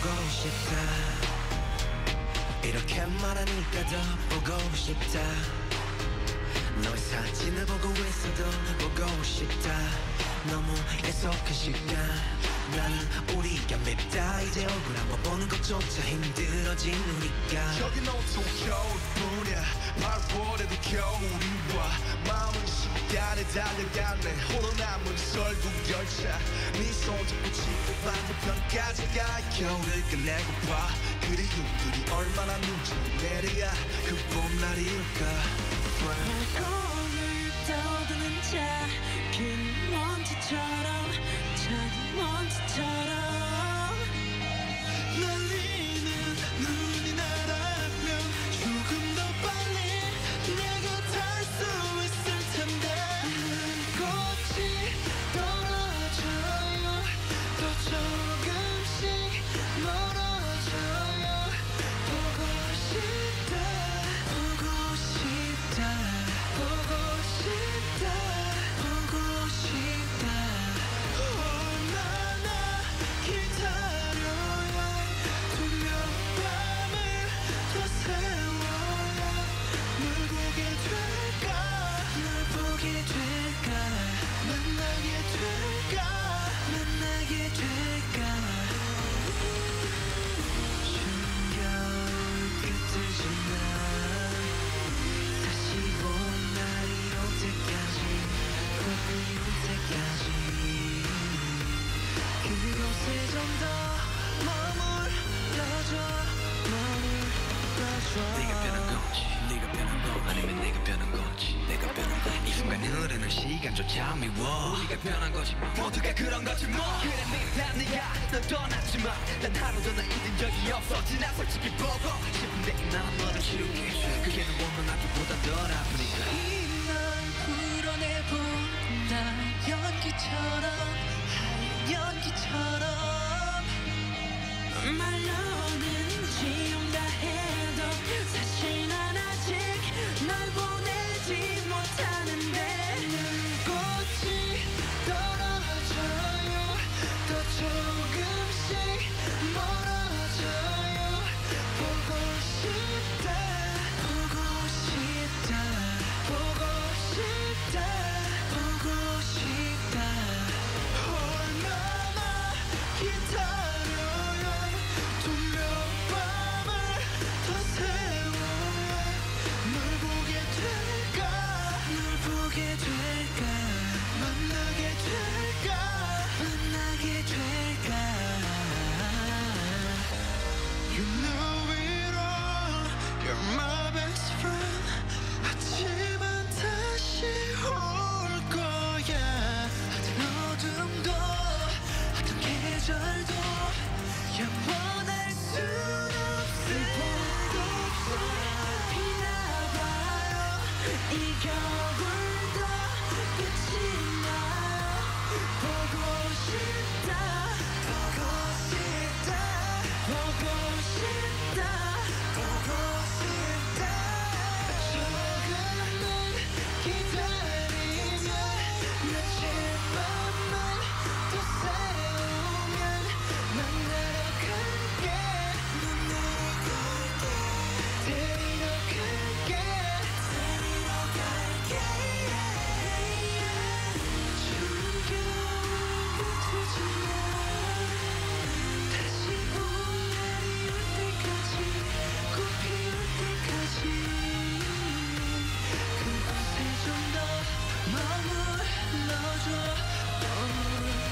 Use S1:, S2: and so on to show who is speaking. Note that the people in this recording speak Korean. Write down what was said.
S1: 보고 싶다. 이렇게 말하니까 더 보고 싶다. 너의 사진을 보고 있어도 보고 싶다. 너무 애석한 시간. 나는 우리가 맵다. 이제 얼굴 한번 보는 것조차 힘들어진 우리가
S2: 여긴 온통 겨울뿐이야 8월에도 겨울이와 마음은 시간에 달려가네. 홀로 남은 설국 열차. 네 손 잡고 지구 반대편까지 가. 겨울을 끝내고 봐. 그리움들이 얼마나 눈치를 내려야 그 봄날이 올까
S1: 건지. 내가 변한 건이 순간 흐르는 시간조차 미워. 우리가 변한 거지 뭐. 모두가 그런 거지 뭐. 그래 네가 네가 널 떠났지만 난 하루도 널 잊은 적이 없어. 지나 솔직히 보고 싶은데 난 너를 지울게 그게
S3: 拉着我们。